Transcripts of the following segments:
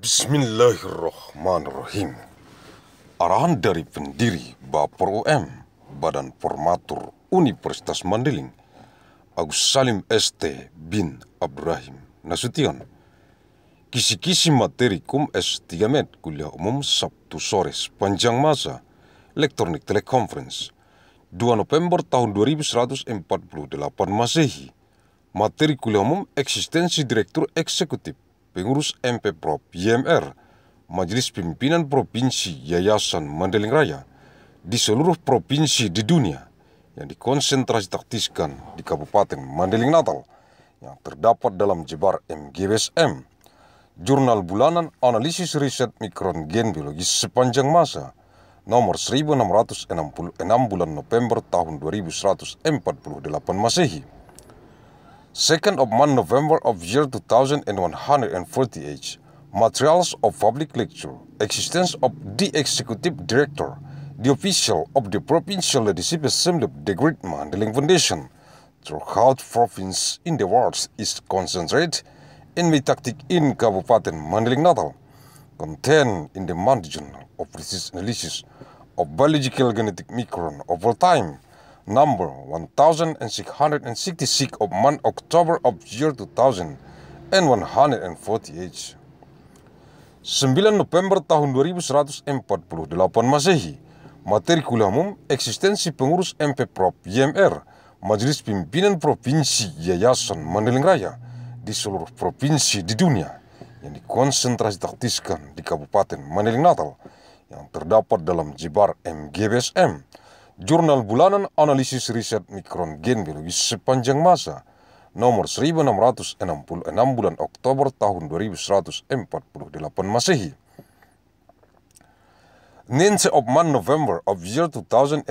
Bismillahirrahmanirrahim. Arahan dari pendiri Bapor UM, Badan Formatur Universitas Mandeling, Agus Salim ST bin Abdurrahim Nasution. Kisi-kisi materi kum S3 Med kuliah umum Sabtu sore sepanjang masa elektronik teleconference 2 November tahun 2148 Masehi. Materi kuliah umum eksistensi Direktur Eksekutif pengurus MP Prop YMR, Majelis Pimpinan Provinsi Yayasan Mandeling Raya di seluruh provinsi di dunia yang dikonsentrasi taktiskan di Kabupaten Mandeling Natal yang terdapat dalam jebar MGBSM, Jurnal Bulanan Analisis Riset Mikron Gen Biologis sepanjang masa, nomor 1666 bulan November tahun 2148 Masehi. Second of month November of year 2148, materials of public lecture, existence of the executive director, the official of the provincial leadership assembly of the Great Mandailing Foundation, throughout province in the world is concentrated in Mitaktik in Kabupaten Mandailing Natal, contained in the margin of research analysis of biological genetic micron over time, number 1666 of month October of year 2148. 9 November tahun 2148 Masehi, materi kuliah eksistensi pengurus MP Prop YMR, Majelis Pimpinan Provinsi Yayasan Mandeling Raya di seluruh provinsi di dunia yang dikonsentrasi taktiskan di Kabupaten Mandeling Natal yang terdapat dalam jebar MGBSM Jurnal Bulanan Analisis Riset Mikron Gen Biologis sepanjang masa nomor 1666 bulan Oktober tahun 2148 Masehi. Ninth of month November of year 2148,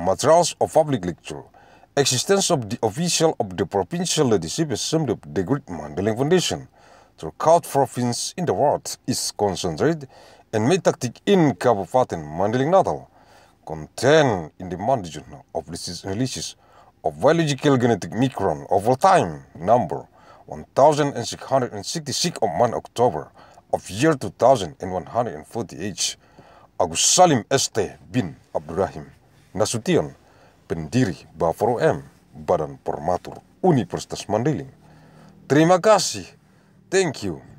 materials of public lecture, existence of the official of the provincial leadership assembly of the Great Mandailing Foundation throughout province in the world is concentrated and made tactic in Kabupaten Mandailing Natal contained in the margin of analysis of biological genetic micron over time number 1666 of 1 October of year 2148 Agus Salim ST bin Abdurrahim Nasution pendiri Baforo M Badan Formatur Universitas Mandailing Terima kasih. Thank you.